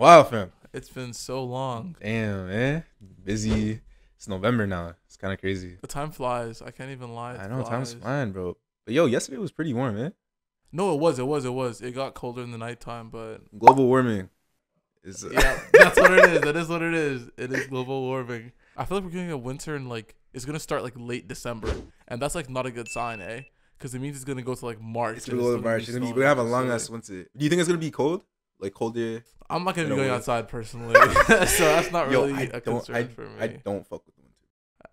while, fam. It's been so long. Damn, man. Busy. It's November now. It's kind of crazy. The time flies. I can't even lie. I know time's flies. flying, bro. But yo, yesterday was pretty warm, man. No, it was. It was. It was. It got colder in the nighttime, but Global warming is uh, yeah, that's what it is. That is what it is. It is global warming. I feel like we're getting a winter and like it's gonna start like late December, and that's like not a good sign, eh? Because it means it's gonna go to like March. it's gonna go to March. It's gonna be, we're gonna have a long ass winter. Do you think it's gonna be cold? Like colder? I'm not gonna be going way. outside personally, so that's not Yo, really I a concern I, for me. I don't fuck with the winter.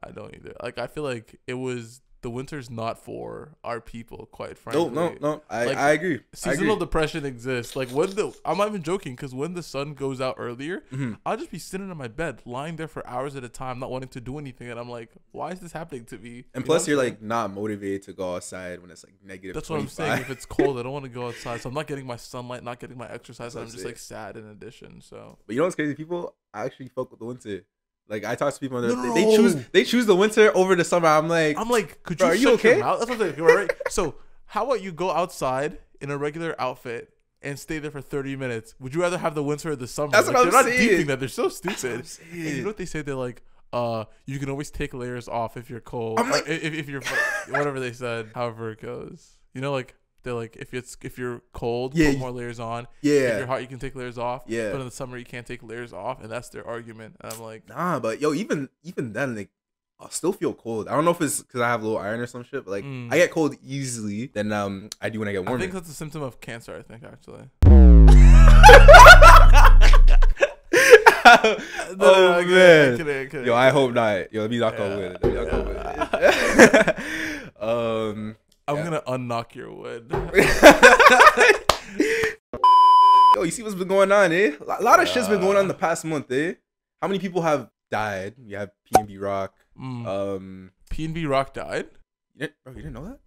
I don't either. Like I feel like it was the winter's not for our people, quite frankly. No, no, no. I, Like, I agree. I Seasonal agree. depression exists. Like when the I'm not even joking because when the sun goes out earlier, Mhm. I'll just be sitting in my bed, lying there for hours at a time, not wanting to do anything, and I'm like, why is this happening to me? And You plus, you're like not motivated to go outside when it's like negative. That's what I'm saying. If it's cold, I don't want to go outside, so I'm not getting my sunlight, not getting my exercise, That's and I'm I'm just like sad in addition. So But you know what's crazy? People I actually fuck with the winter. Like I talk to people, and No, they, they choose they choose the winter over the summer. I'm like, I'm like, could Bro, you are you okay? That's what I'm saying. Right? so how about you go outside in a regular outfit? And stay there for 30 minutes. Would you rather have the winter or the summer? That's Like, what I'm they're not saying. deeping that. They're so That's what I'm stupid. And you know what they say? They're like, uh, you can always take layers off if you're cold. I'm like- if, if you're whatever they said, however it goes. You know, like they're like, if it's if you're cold, Yeah, put more layers on. Yeah. If you're hot, you can take layers off. Yeah. But in the summer, you can't take layers off, and that's their argument. And I'm like, nah. But yo, even even then, like, I still feel cold. I don't know if it's because I have low iron or some shit, but like, Mm. I get cold easily than um I do when I get warmer. I think that's a symptom of cancer. I think actually. oh No, kidding, man, kidding, kidding. yo, I hope not. Yo, let me knock on Yeah, wood. Let me knock on wood. um. I'm yeah. gonna unknock your wood. Yo, you see what's been going on, eh? A lot of shit's been going on Uh. the past month, eh? How many people have died? You have PnB Rock. Mm. Um, PnB Rock died. you didn't, bro, you didn't know that?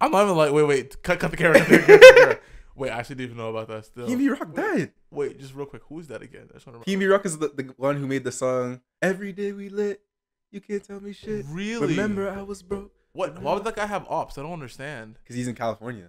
I'm not even like, wait, wait, cut, cut the camera. cut the camera, cut the camera. Wait, I actually didn't even know about that. Still, PnB Rock died. wait, just real quick, who is that again? I just want to and B Rock is the, the one who made the song "Every Day We Lit." You can't tell me shit. really Remember, I was broke what? Why would that guy have ops? I don't understand. because he's in California.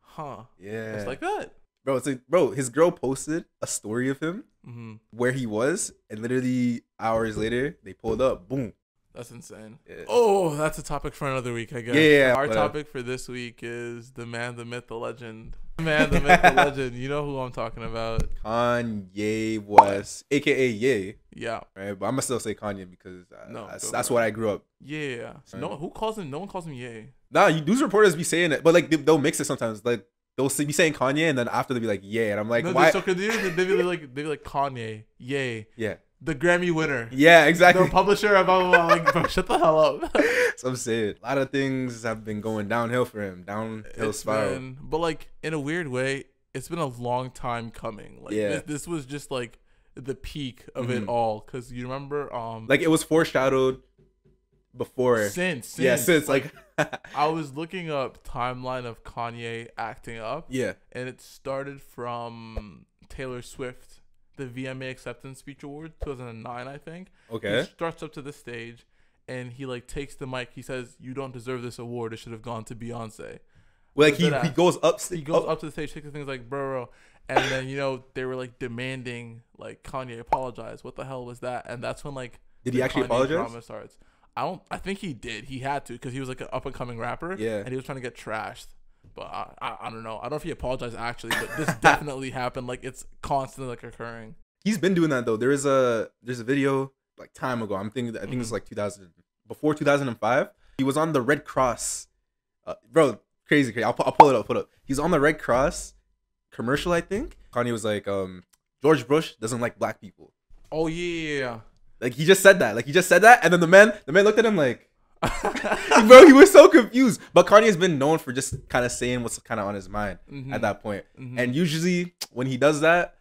Huh? Yeah, It's like that. bro. It's like, bro. His girl posted a story of him hmm where he was, and literally hours later, they pulled up. Boom. That's insane. Yeah. Oh, that's a topic for another week, I guess. Yeah, yeah, yeah, Our whatever. topic for this week is the man, the myth, the legend. Man, the myth, the legend. You know who I'm talking about? Kanye West, aka Ye. Yeah, right? But I'm gonna still say Kanye because uh, No, that's, that's what I grew up. yeah. So no, who calls him? No one calls him Ye. Nah, you, news reporters be saying it, but like they, they'll mix it sometimes. Like they'll be saying Kanye, and then after they'll be like, yeah, and I'm like, no, why? so confused. They be like, they be like Kanye, Ye, yeah, the Grammy winner, yeah, exactly. the publisher. Blah blah blah. Like, bro, shut the hell up. so I'm saying a lot of things have been going downhill for him, downhill It's spiral. been, but like in a weird way, it's been a long time coming. Like Yeah. this, this was just like the peak of it Mhm. all. Cause you remember, um, Like it was foreshadowed before. since, since yeah, since like, I was looking up timeline of Kanye acting up, yeah, and it started from Taylor Swift, the VMA Acceptance Speech Award, 2009, I think. Okay. He starts up to the stage, and he like takes the mic. He says, "You don't deserve this award. It should have gone to Beyonce." Well, like he, he goes up, He goes up to the stage, takes the things like, "Bro, bro," and then you know they were like demanding like Kanye apologize. What the hell was that? And that's when like Did he actually Kanye apologize? Drama starts. I don't. I think he did. He had to because he was like an up and coming rapper. Yeah. And he was trying to get trashed. But I, I, I don't know. I don't know if he apologized actually, but this definitely happened. Like it's constantly like occurring. He's been doing that though. There is a there's a video like time ago. I'm thinking I think Mm-hmm. it's like 2000 before 2005. He was on the Red Cross, uh, bro. Crazy, crazy. I'll, I'll pull it up. Put it up. He's on the Red Cross commercial. I think Kanye was like, um, George Bush doesn't like black people. Oh yeah. Like he just said that. Like he just said that, and then the man, the man looked at him like, bro, he was so confused. But Kanye's been known for just kind of saying what's kind of on his mind Mhm. at that point. Mhm. And usually when he does that,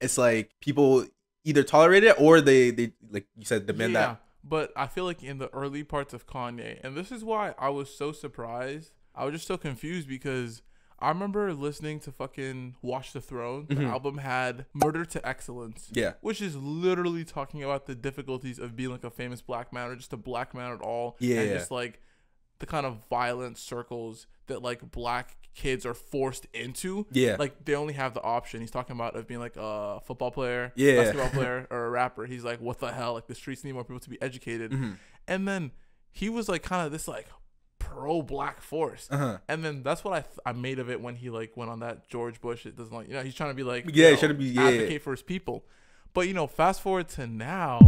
it's like people either tolerate it or they they like you said demand yeah, that. but I feel like in the early parts of Kanye, and this is why I was so surprised. I was just so confused because I remember listening to fucking Watch the Throne. The Mhm. album had Murder to Excellence. Yeah. Which is literally talking about the difficulties of being like a famous black man or just a black man at all. Yeah. And just like the kind of violent circles that like black kids are forced into. Yeah. Like they only have the option. He's talking about of being like a football player, Yeah. basketball player, or a rapper. He's like, what the hell? Like the streets need more people to be educated. Mhm. And then he was like kind of this like pro black force. Uh-huh. And then that's what I th- I made of it when he like went on that George Bush. It doesn't like you know he's trying to be like Yeah, you know, trying to be- yeah. advocate for his people. But you know, fast forward to now,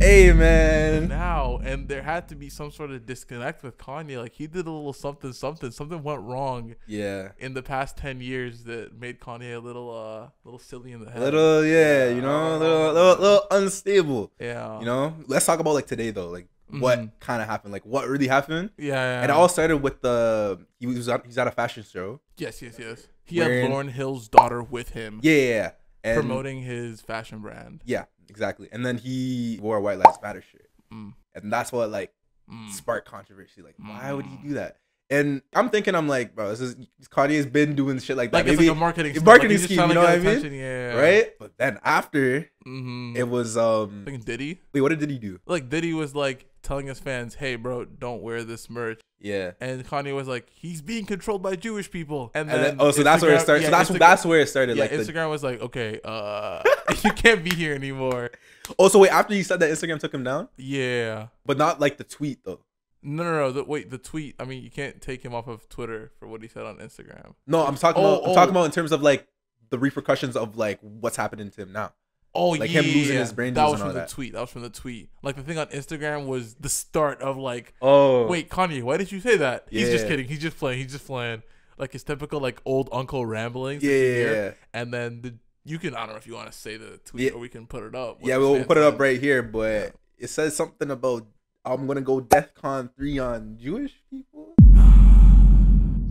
Hey man. now, and there had to be some sort of disconnect with Kanye. Like he did a little something, something, something went wrong Yeah. in the past ten years that made Kanye a little uh, little silly in the A head. little, yeah, you know, a little, little, little unstable. yeah, You know, let's talk about like today though, like what Mhm. kind of happened, like what really happened. yeah, yeah. And it all started with the he was at, he's at a fashion show. yes, yes, yes. He Wearing- had Lauryn Hill's daughter with him, Yeah, yeah, yeah. And promoting his fashion brand. Yeah, exactly. And then he wore a White Lives Matter shirt, Mm. and that's what like Mm. sparked controversy. Like, why would he Mm. do that? And I'm thinking, I'm like, bro, this is Kanye's been doing shit like that, Like it's maybe, like a marketing, it's marketing scheme, you know what I mean? Yeah, right? But then after Mm-hmm. it was, um, Like Diddy, wait, what did he do? like Diddy was like telling his fans, "Hey, bro, don't wear this merch." Yeah. And Kanye was like, "He's being controlled by Jewish people." And And then, then, oh, so that's where it started. yeah, so that's Instagram- that's where it started. yeah, like, the, Instagram was like, "Okay, uh, you can't be here anymore." oh, so wait, after you said that, Instagram took him down, Yeah. but not like the tweet though. No, no, no. The, wait, the tweet. I mean, you can't take him off of Twitter for what he said on Instagram. No, I'm talking Oh, about. I'm oh. talking oh. about in terms of like the repercussions of like what's happening to him now. Oh, Like yeah, him losing yeah. his brain That was from the that. tweet. That was from the tweet. Like the thing on Instagram was the start of like Oh, Wait, Kanye, why did you say that? He's just kidding. He's just playing. He's just playing. Like his typical like old uncle ramblings. yeah, yeah, yeah. And then the you can I don't know if you want to say the tweet Yeah. or we can put it up. Yeah, we'll put it up right here, but it says something about I'm gonna go DEFCON three on Jewish people.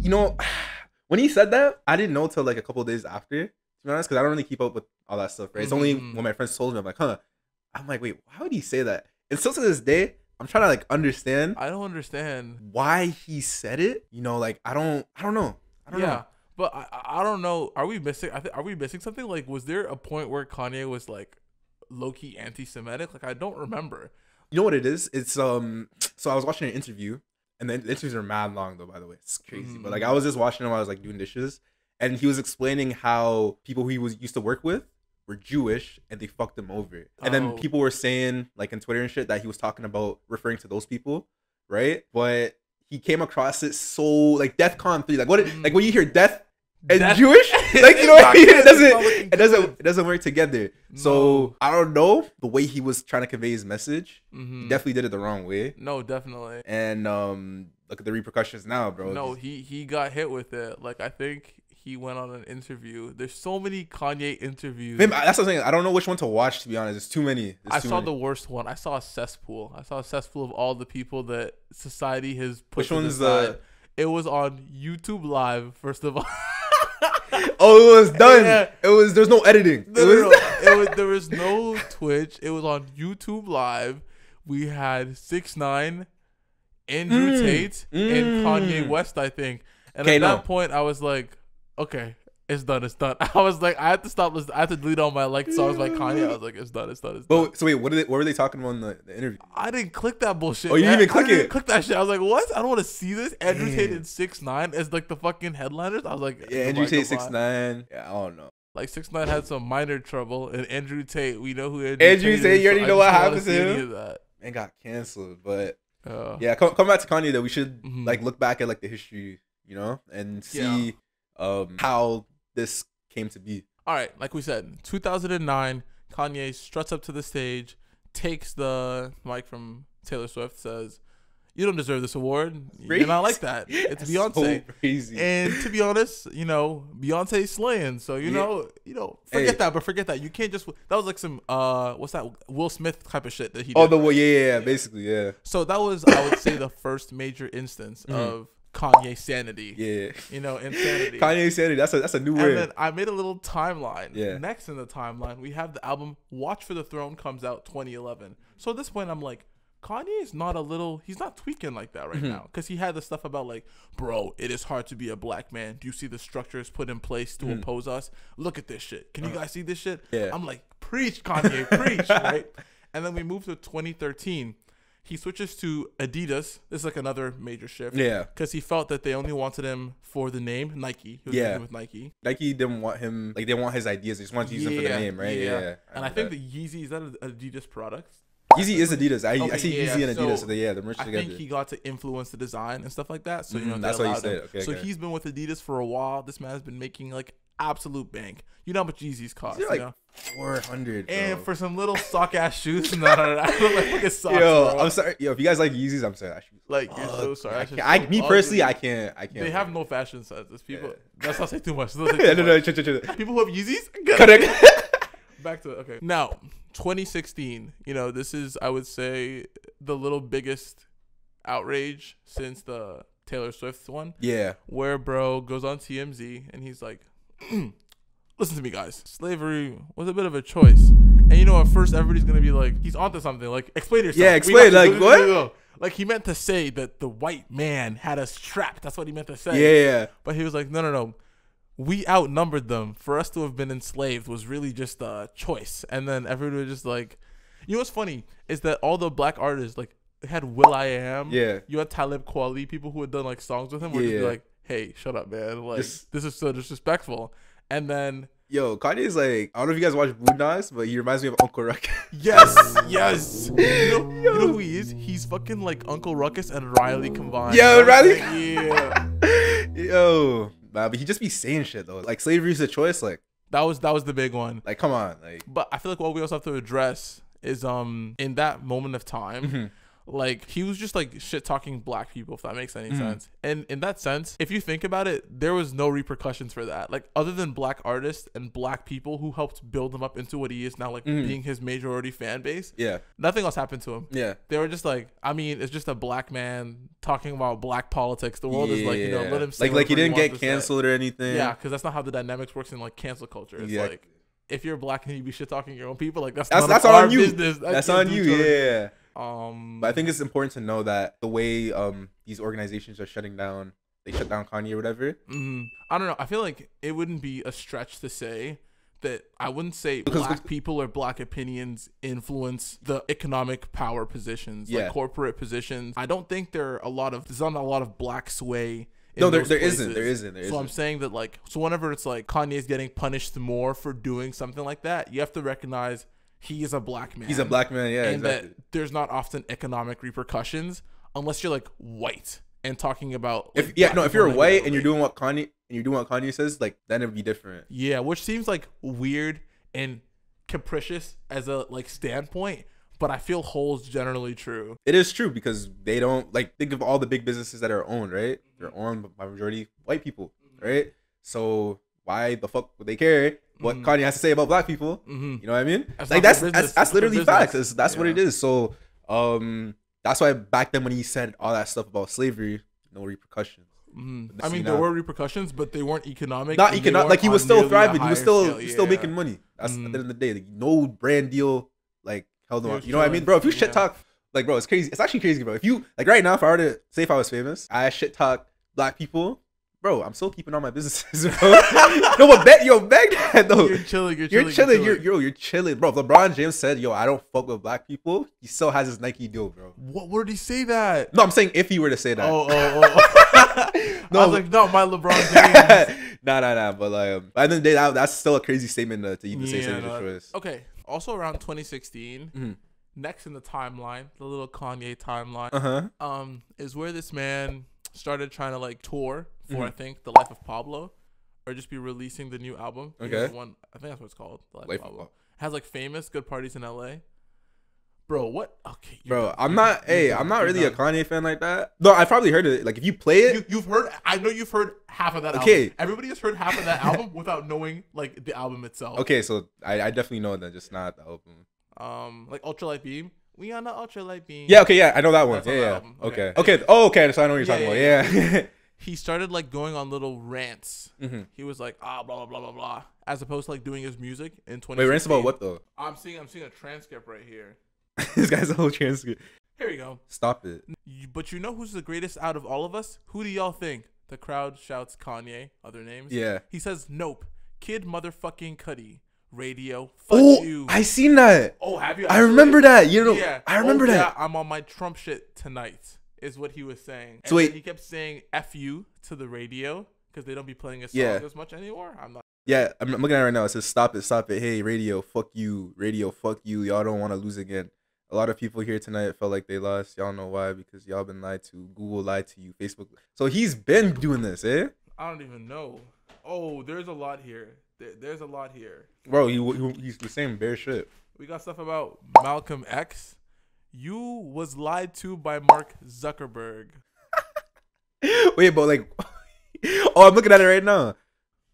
You know, when he said that, I didn't know till like a couple days after. To be honest, because I don't really keep up with all that stuff. Right? It's only Mhm. when my friends told me, I'm like, huh. I'm like, wait, why would he say that? And still to this day, I'm trying to like understand I don't understand. why he said it. You know, like I don't, I don't know. I don't Yeah. know. But I, I I don't know. Are we missing? I think are we missing something? Like, was there a point where Kanye was like low key anti-Semitic? Like, I don't remember. You know what it is? It's um. So I was watching an interview, and the interviews are mad long though. By the way, it's crazy. But like I was just watching him while I was like doing dishes, and he was explaining how people who he was used to work with were Jewish and they fucked him over. And then Oh. people were saying like in Twitter and shit that he was talking about referring to those people, right? But he came across it so like DEFCON three. Like what? Mm. Like when you hear death and Jewish, like you know what I mean? It doesn't. It doesn't. It doesn't work together. No. So I don't know the way he was trying to convey his message. Mhm. He definitely did it the wrong way. No, definitely. And um, look at the repercussions now, bro. No, he he got hit with it. Like I think he went on an interview. There's so many Kanye interviews. Maybe- that's what I'm saying. I don't know which one to watch. To be honest, It's too many. There's I too saw many. the worst one. I saw a cesspool. I saw a cesspool of all the people that society has put Which the one's the? It was on YouTube Live. First of all, Oh, it was done. Yeah. It was. There's no editing. No, it was. no. It was there was no Twitch. It was on YouTube Live. We had six nine, Andrew Mm, Tate, and Kanye mm. West. I think. And Okay, at that point, I was like, okay, it's done. It's done. I was like, I had to stop listening. I had to delete all my liked songs by Kanye. I was like, it's done. It's done. It's done. But so wait, what did they, what were they talking about in the, the interview? I didn't click that bullshit. Oh, you didn't even click didn't it? Click that shit. I was like, what? I don't want to see this. Andrew Tate and six nine as like the fucking headliners. I was like, Yeah, Andrew Tate six nine. Yeah, I don't know. Like six nine had some minor trouble, and Andrew Tate, we know who Andrew, Andrew Tate, Tate, is, you already I know what happened to him? that. And got canceled, but Uh, yeah, come, come back to Kanye though. We should Mhm. like look back at like the history, you know, and see um how this came to be. All right, like we said, 2009, Kanye struts up to the stage, takes the mic from Taylor Swift, says, "You don't deserve this award. You're not like that. It's That's Beyonce." So crazy. And to be honest, you know, Beyonce's slaying. So you Yeah. know, you know, forget Hey. that. But forget that. You can't just. That was like some uh, what's that? Will Smith type of shit that he did. oh, the way, yeah, yeah, yeah, basically, yeah, so that was, I would say, the first major instance Mhm. of Kanye sanity. yeah. You know, insanity. Kanye sanity. That's a that's a new And word. then I made a little timeline. Yeah. Next in the timeline, we have the album Watch for the Throne comes out 2011. So at this point, I'm like, Kanye is not a little, he's not tweaking like that right Mhm. now. Because he had the stuff about, like, bro, it is hard to be a black man. Do you see the structures put in place to Mhm. oppose us? Look at this shit. Can you Uh-huh. guys see this shit? Yeah. I'm like, preach, Kanye, preach, right? And then we move to 2013. He switches to Adidas. This is like another major shift. Yeah. Because he felt that they only wanted him for the name Nike. He was Yeah. with Nike. Nike didn't want him like they want his ideas. They just want to use him for the name, right? Yeah. And I think the Yeezy is that an Adidas product. Yeezy is Adidas. I, I see yeah, Yeezy and Adidas. so So they, yeah, the merch I together. think he got to influence the design and stuff like that. So you know mm, they that's what allowed him. said. Okay, so okay. he's been with Adidas for a while. This man has been making like absolute bank. You know how much Yeezys cost, They're you know? Four hundred. And for some little sock ass shoes, no, no, no, I look like fucking socks, yo, bro. I'm sorry. Yo, if you guys like Yeezys, I'm sorry. I should, Like you're so sorry. I can't, I, me personally, ugly. I can't. I can't. They have no fashion sense. It's people. Yeah. That's not say too much. Say too no, no, much. chill, chill, chill. People who have Yeezys. Correct. Back to it. okay. Now, 2016. You know, this is I would say the little biggest outrage since the Taylor Swift one, yeah. where bro goes on TMZ and he's like, "Listen to me, guys. Slavery was a bit of a choice." And you know, at first everybody's gonna be like, "He's onto something." Like, explain yourself. Yeah, explain, like, what? Like he meant to say that the white man had us trapped. That's what he meant to say. Yeah, yeah. But he was like, no, no, no. We outnumbered them. For us to have been enslaved was really just a choice. And then everybody was just like, you know what's funny is that all the black artists, like, had will.i.am. Yeah. You had Talib Kweli, people who had done like songs with him, were just Yeah. be like, hey, shut up, man. Like, Just- this is so disrespectful. And then, Yo, Kanye's like, I don't know if you guys watch Boondocks, but he reminds me of Uncle Ruckus. yes, yes. You know, you know who he is? He's fucking like Uncle Ruckus and Riley combined. Yo, You know what I'm Riley-? Yeah. Yo, man, but he just be saying shit though. Like slavery's a choice. Like, That was that was the big one. like come on, like. But I feel like what we also have to address is um in that moment of time, Mhm. Like he was just like shit talking black people, if that makes any Mhm. sense. And in that sense, if you think about it, there was no repercussions for that. Like other than black artists and black people who helped build him up into what he is now, like Mhm. being his majority fan base, Yeah, nothing else happened to him. yeah. They were just like, I mean, it's just a black man talking about black politics. The world is like, you know, let him like like he didn't wants get canceled or anything. Yeah, because that's not how the dynamics works in like cancel culture. It's Yeah. like if you're black and you be shit talking your own people, like that's That's that's on you. business. That That's on you. Yeah. Um, But I think it's important to know that the way um these organizations are shutting down, they shut down Kanye or whatever. mm, I don't know. I feel like it wouldn't be a stretch to say that I wouldn't say Because- black people or black opinions influence the economic power positions, Yeah. like corporate positions. I don't think there are a lot of there's not a lot of black sway. In No, there there isn't. There isn't. There so I'm saying that like so whenever it's like Kanye's getting punished more for doing something like that, you have to recognize he is a black man. He's a black man. Yeah, and exactly. that there's not often economic repercussions unless you're like white and talking about If yeah, no, if you're white and negatively. you're doing what Kanye and you're doing what Kanye says, like then it'd be different. yeah, which seems like weird and capricious as a like standpoint, but I feel holds generally true. It is true because they don't like think of all the big businesses that are owned, right? They're owned by majority white people, right? So why the fuck would they care what Mhm. Kanye has to say about black people? hmm You know what I mean? That's like that's that's that's That's literally facts. That's, that's what it is. So um that's why back then when he said all that stuff about slavery, no repercussions. hmm I mean, now- there were repercussions, but they weren't economic. Not economic. Like he was still thriving. He was still scale. he's still Yeah. making money. That's Mhm. at the end of the day. Like, no brand deal like held on. You know what I mean, bro? If you Yeah. shit talk, like, bro, it's crazy. It's actually crazy, bro. If you like right now, if I were to say if I was famous, I shit talk black people, bro. I'm still keeping all my businesses, bro. no, but bet, yo, beg that though. You're chilling. You're You're chilling. chilling. You're yo, you're chilling, bro. LeBron James said, "Yo, I don't fuck with black people," he still has his Nike deal, bro. What? Where did he say that? No, I'm saying if he were to say that. Oh, oh, oh. No, I was like, no, my LeBron James. nah, nah, nah. But like, um, at the end of the day, that, that's still a crazy statement uh, to even say Yeah, such no. choice. Okay. Also around 2016, Mhm. next in the timeline, the little Kanye timeline, Uh huh. um, is where this man started trying to like tour for Mhm. I think the Life of Pablo, or just be releasing the new album. Okay. one I think that's what it's called. The Life, Life of Pablo. Has like famous good parties in L.A. Bro, what? Okay, Bro, done. I'm You're not. done. Hey, done. I'm not really a. Kanye fan like that. No, I've probably heard it. Like, if you play it, You, you've heard. I know you've heard half of that. Okay. album. everybody has heard half of that album without knowing like the album itself. okay. So I, I definitely know that, just not the album. Um, like Ultralight Beam. We on the Ultralight Beam. Yeah. Okay. Yeah, I know that one. That's Yeah. the yeah. Okay. Okay. Okay. Oh, okay. So I know what you're Yeah, talking yeah, about. Yeah. He started like going on little rants. Mhm. He was like, ah, blah blah blah blah blah, as opposed to like doing his music in 20. Wait, rants about what though? I'm seeing. I'm seeing a transcript right here. this guy's a whole transcript. Here you go. Stop it. You- But you know who's the greatest out of all of us? Who do y'all think? The crowd shouts Kanye. Other names. Yeah. He says, "Nope, Kid Motherfucking Cudi, radio. Fuck Oh, you. I seen that. oh, have you? I remember that. You know, Yeah, I remember Oh, that. Yeah, I'm on my Trump shit tonight. Is what he was saying. And he kept saying "f you" to the radio because they don't be playing his songs Yeah. as much anymore. I'm not. Yeah, I'm, I'm looking at it right now. It says, "Stop it, stop it." Hey, radio, fuck you. Radio, fuck you. Y'all don't want to lose again. A lot of people here tonight felt like they lost. Y'all know why? Because y'all been lied to. Google lied to you. Facebook. So he's been doing this, eh? I don't even know. Oh, there's a lot here. There, there's a lot here. Bro, he, he he's the same bare shit. We got stuff about Malcolm X. You was lied to by Mark Zuckerberg. Wait, but like, oh, I'm looking at it right now.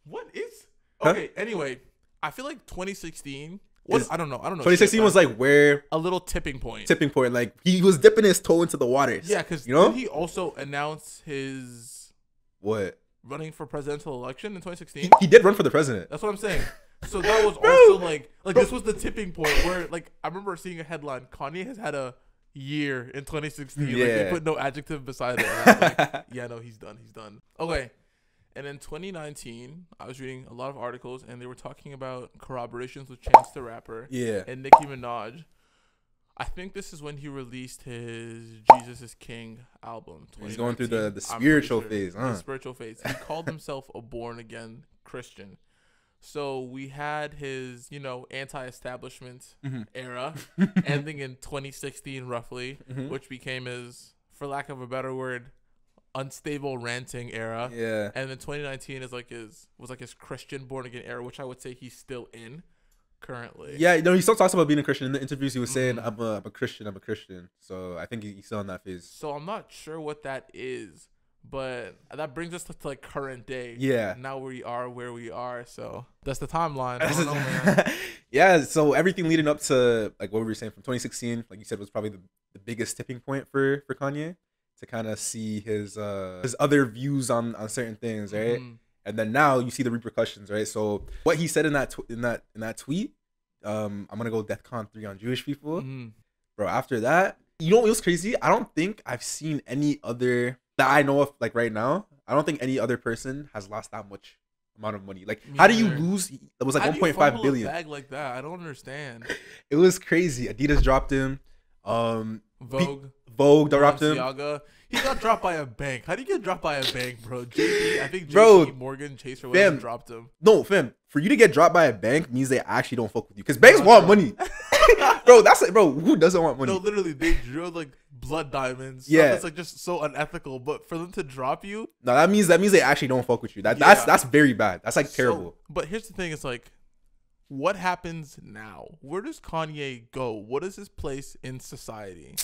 What is? Huh? Okay. Anyway, I feel like 2016. Was, Is- I don't know. I don't know. 2016 shit was like where a little tipping point. tipping point. Like he was dipping his toe into the waters. Yeah, because you know he also announced his what running for presidential election in 2016. he, he did run for the president. That's what I'm saying. So that was also like like this was the tipping point where like I remember seeing a headline Kanye has had a year in 2016. Like Yeah. they put no adjective beside it. And I was like, yeah, no, he's done. He's done. Okay. And in 2019, I was reading a lot of articles and they were talking about corroborations with Chance the Rapper Yeah. and Nicki Minaj. I think this is when he released his Jesus is King album. He's going through the- the spiritual pretty phase, The spiritual phase. He called himself a born again Christian. So we had his, you know, anti-establishment Mhm. era ending in 2016 roughly, Mhm. which became his, for lack of a better word, unstable ranting era. Yeah. And then 2019 is like his was like his Christian born again era, which I would say he's still in currently. Yeah, you know, he still talks about being a Christian. In the interviews, he was saying, Mhm. I'm, a, I'm a Christian, I'm a Christian. So I think he's still in that phase. So I'm not sure what that is, but that brings us to, to, like current day. Yeah. Now we are where we are. So that's the timeline. I don't know, yeah, so everything leading up to like what we were saying from 2016, like you said, was probably the, the biggest tipping point for for Kanye to kind of see his uh his other views on on certain things, right? Mhm. And then now you see the repercussions, right? So what he said in that tw- in that in that tweet, um, I'm gonna go DEFCON three on Jewish people, Mhm. bro. After that, you know what was crazy? I don't think I've seen any other that I know of like right now. I don't think any other person has lost that much amount of money. Like, Me how do you lose? It was like How do you 1.5 fumble a billion. bag like that. I don't understand. It was crazy. Adidas dropped him. Um, Vogue. Vogue dropped him. Balenciaga. He got dropped by a bank. How do you get dropped by a bank, bro? JP, I think JP Bro, Morgan Chase or whatever fam. dropped him. No, fam. For you to get dropped by a bank means they actually don't fuck with you. Because banks want money, bro. That's it, bro. Who doesn't want money? No, literally, they drilled like blood diamonds. Yeah. It's like just so unethical. But for them to drop you, No, that means that means they actually don't fuck with you. That that's Yeah. that's very bad. That's like So- terrible. but here's the thing: it's like, what happens now? Where does Kanye go? What is his place in society?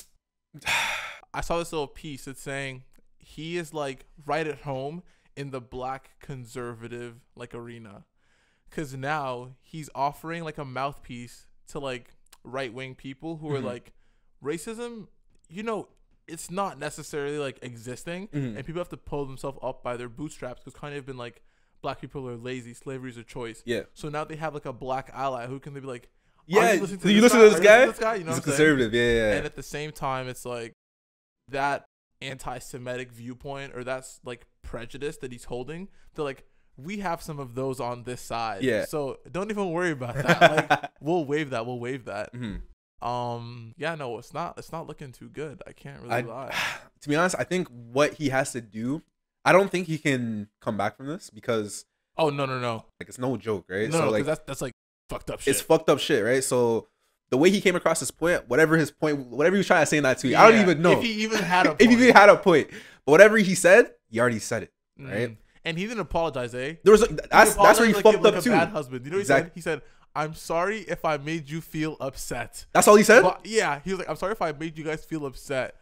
I saw this little piece. It's saying he is like right at home in the black conservative like arena, because now he's offering like a mouthpiece to like right wing people who are Mhm. like racism. You know, it's not necessarily like existing, Mhm. and people have to pull themselves up by their bootstraps because Kanye have been like black people are lazy, slavery is a choice. Yeah. So now they have like a black ally who can they be like, Yeah. You you listen to, to this, this guy? Are guy? you listening to this guy? You know He's conservative. Yeah, yeah. and at the same time, it's like that anti-Semitic viewpoint or that's like prejudice that he's holding. They're like, we have some of those on this side. Yeah. So don't even worry about that. like, we'll waive that. We'll waive that. Mhm. Um. Yeah. No, it's not. It's not looking too good. I can't really I- lie. to be honest, I think what he has to do, I don't think he can come back from this because Oh no no no like it's no joke, right? no so no. like that's that's like fucked up shit. it's fucked up shit, right? So the way he came across his point, whatever his point, whatever he was trying to say in that tweet, I don't even know if he even had a. if he point. even had a point. But whatever he said, he already said it. right? Mhm. And he didn't apologize, eh? There was like, that's that's where he like fucked a- like up a too. Bad husband. You know what Exact- he said? He said, "I'm sorry if I made you feel upset." That's all he said. But yeah, he was like, "I'm sorry if I made you guys feel upset,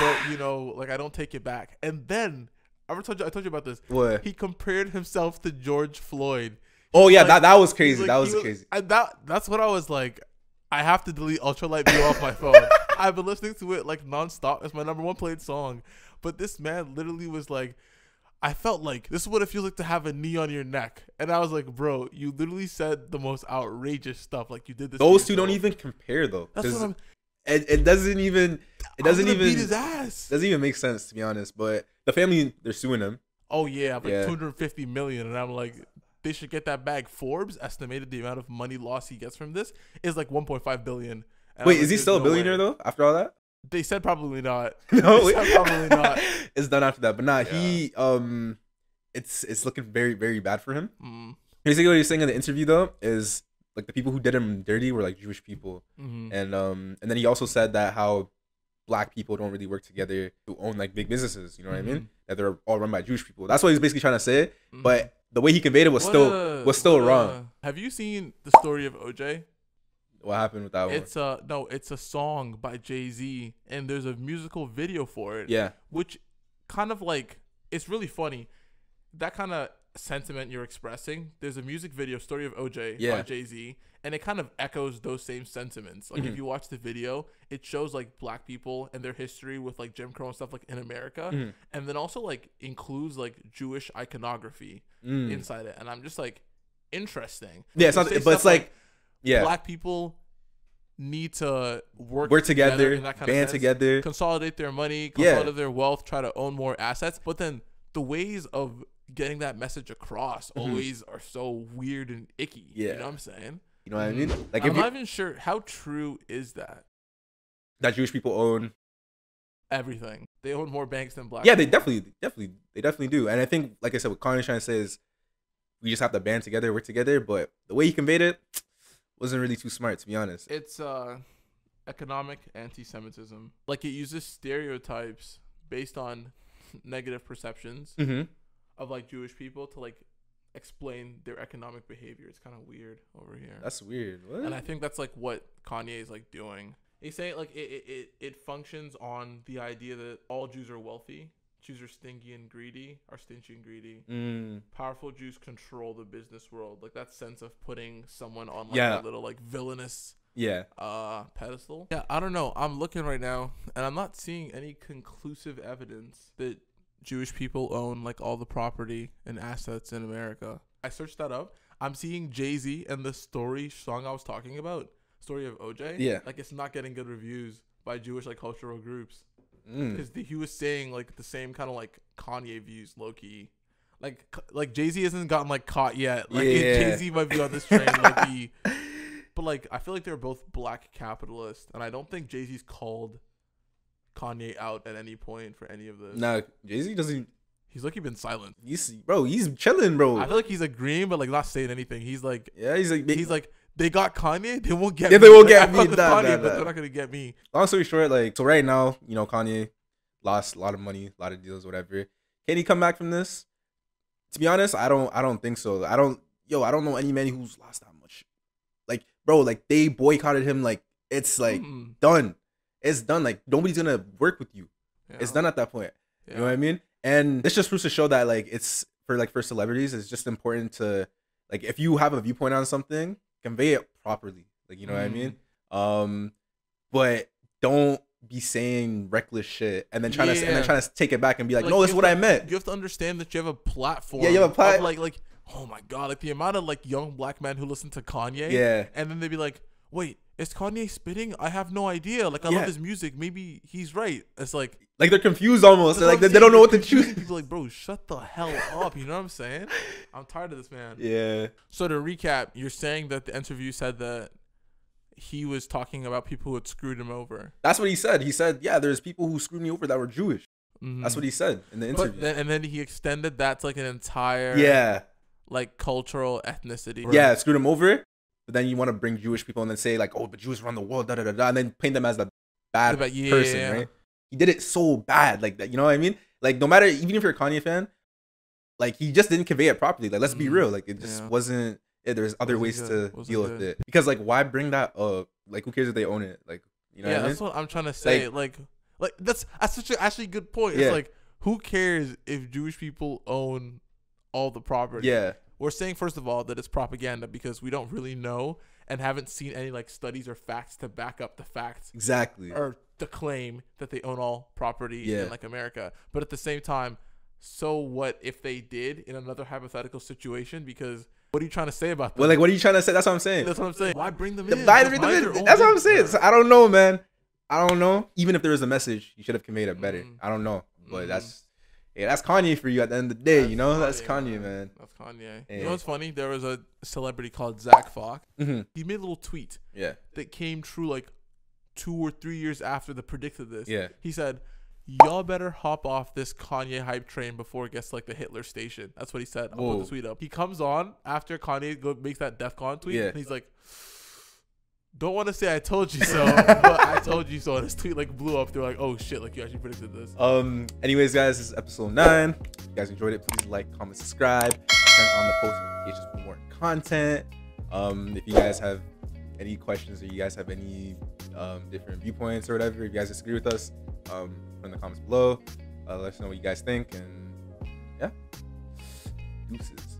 but you know, like I don't take it back." And then I told you I told you about this. What? He compared himself to George Floyd. Oh yeah, like- that that was crazy. like- that he was crazy. And that that's what I was like. I have to delete Ultralight Blue off my phone. I've been listening to it like nonstop. It's my number one played song. But this man literally was like, I felt like this is what it feels like to have a knee on your neck. And I was like, bro, you literally said the most outrageous stuff. Like you did this. Those two don't even compare though. That's what I'm. It, it doesn't even. It doesn't even. beat his ass. Doesn't even make sense to be honest. But the family they're suing him. Oh yeah, like Yeah. 250 million, and I'm like, they should get that bag. Forbes estimated the amount of money loss he gets from this is like 1.5 billion. And Wait, was is he like, still a "There's no billionaire way." though? After all that? They said probably not. No, probably not. it's done after that. But nah, he um, it's it's looking very very bad for him. Mm, Basically, what he's saying in the interview though is like the people who did him dirty were like Jewish people, mhm. and um, and then he also said that how black people don't really work together to own like big businesses. You know what I mean? That they're all run by Jewish people. That's what he's basically trying to say. Mhm. But the way he conveyed it was What still a- was still wrong. a- Have you seen the story of OJ? What happened with that one? It's a no, it's a song by Jay Z, and there's a musical video for it. yeah, which kind of like it's really funny. That kind of sentiment you're expressing. There's a music video, "Story of OJ" Yeah. by Jay Z, and it kind of echoes those same sentiments. Like Mhm. if you watch the video, it shows like black people and their history with like Jim Crow and stuff like in America, Mhm. and then also like includes like Jewish iconography Mm. inside it. And I'm just like, interesting. yeah. It's not, but it's stuff like yeah, black people need to work work together, kind band together. consolidate their money, Yeah. consolidate their wealth, try to own more assets. But then the ways of getting that message across Mhm. always are so weird and icky. Yeah. You know what I'm saying? You know what I mean? Like I'm if not even sure how true is that. that Jewish people own Everything. They own more banks than black Yeah, they definitely, definitely, they definitely do. And I think, like I said, what Connor's trying to say is, we just have to band together, work together. But the way he conveyed it wasn't really too smart, to be honest. It's uh economic anti-Semitism. Like it uses stereotypes based on negative perceptions Mm-hmm. of like Jewish people to like explain their economic behavior. It's kind of weird over here. That's weird. What? and I think that's like what Kanye is like doing. He's saying like it, it, it, it functions on the idea that all Jews are wealthy. Jews are stingy and greedy, are stingy and greedy. mm, Powerful Jews control the business world. Like that sense of putting someone on like Yeah. a little like villainous yeah, uh pedestal. Yeah, I don't know. I'm looking right now and I'm not seeing any conclusive evidence that Jewish people own like all the property and assets in America. I searched that up. I'm seeing Jay-Z and the story song I was talking about, story of OJ. Yeah. Like it's not getting good reviews by Jewish like cultural groups mm. because he was saying like the same kind of like Kanye views, Loki. Like like Jay Z hasn't gotten like caught yet. Like Yeah. Jay Z might be on this train, low key. But like I feel like they're both black capitalists, and I don't think Jay Z's called Kanye out at any point for any of this. Nah, Jay Z doesn't. He's like he's been silent. He's bro. He's chilling, bro. I feel like he's agreeing, but like not saying anything. He's like yeah, he's like. he's like they got Kanye, they won't get. Yeah, me. they won't Like, get me. Nah, Kanye, nah, but they're not gonna get me. long story short, like so right now, you know, Kanye lost a lot of money, a lot of deals, whatever. Can he come back from this? To be honest, I don't I don't think so. I don't yo, I don't know any man who's lost that much. Like, bro, like they boycotted him like it's like Mm, done. It's done. Like nobody's gonna work with you. yeah, It's done at that point. yeah. You know what I mean? And this just proves to show that like it's for like for celebrities, it's just important to like if you have a viewpoint on something, convey it properly. Like you know what I mean? Um, but don't be saying reckless shit and then trying to and then trying to take it back and be like, Like, no, is what I meant. You have to understand that you have a platform. Yeah, you have a plat- of, like like oh my god, like the amount of like young black men who listen to Kanye. Yeah, And then they'd be like, wait, is Kanye spitting? I have no idea. Like I Yeah. love his music. Maybe he's right. It's like like they're confused almost. They're like they, they don't know what to choose. People like, bro, shut the hell up. You know what I'm saying? I'm tired of this man. Yeah, So to recap, you're saying that the interview said that he was talking about people who had screwed him over. that's what he said. He said, yeah, there's people who screwed me over that were Jewish. That's Mhm. what he said in the interview. then, and then he extended that to like an entire yeah, like cultural ethnicity. yeah, screwed him over. But then you want to bring Jewish people and then say like, oh, but Jews run the world, da da da da, and then paint them as the bad yeah, person, yeah, yeah. right? He did it so bad, like that. You know what I mean? Like no matter, even if you're a Kanye fan, like he just didn't convey it properly. Like let's be Mm, real, like it just yeah. wasn't. Yeah, there's other ways good, to wasn't deal with it because like why bring that up? Like who cares if they own it? Like you know yeah, what I mean? that's what I'm trying to say. Like, like that's that's such a actually good point. Yeah. It's like who cares if Jewish people own all the property? Yeah, We're saying first of all that it's propaganda because we don't really know and haven't seen any like studies or facts to back up the facts exactly. or the claim that they own all property Yeah. in like America. But at the same time, so what if they did in another hypothetical situation? Because what are you trying to say about them? Well, like what are you trying to say? That's what I'm saying. that's what I'm saying. Why bring them The- in? why bring them in? That's what I'm saying. So I don't know, man. I don't know. Even if there was a message, you should have conveyed it better. Mm. I don't know, but Mm. that's Hey, that's Kanye for you at the end of the day. That's you know, that's Kanye, Kanye, man. That's Kanye. Yeah. You know what's funny? There was a celebrity called Zach Fox. hmm He made a little tweet Yeah, that came true like two or three years after the predicted this. yeah. He said, "Y'all better hop off this Kanye hype train before it gets to, like the Hitler station." That's what he said. I'll put the tweet up. He comes on after Kanye go, makes that DEF CON tweet, Yeah. and he's like, "Don't want to say I told you so, but I told you so." And his tweet like blew up. They're like, "Oh shit! Like you actually predicted this." Um. Anyways, guys, this is episode nine. If you guys enjoyed it, please like, comment, subscribe, turn on the post notifications for more content. Um. If you guys have any questions or you guys have any um, different viewpoints or whatever, if you guys disagree with us, um, put in the comments below. Uh, let us know what you guys think, and yeah, deuces.